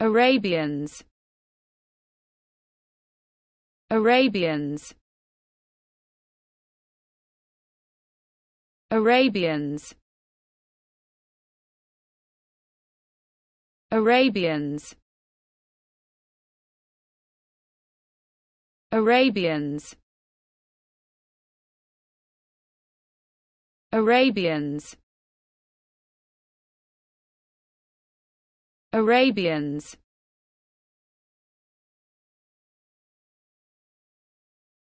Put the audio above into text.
Arabians. Arabians. Arabians. Arabians. Arabians. Arabians Arabians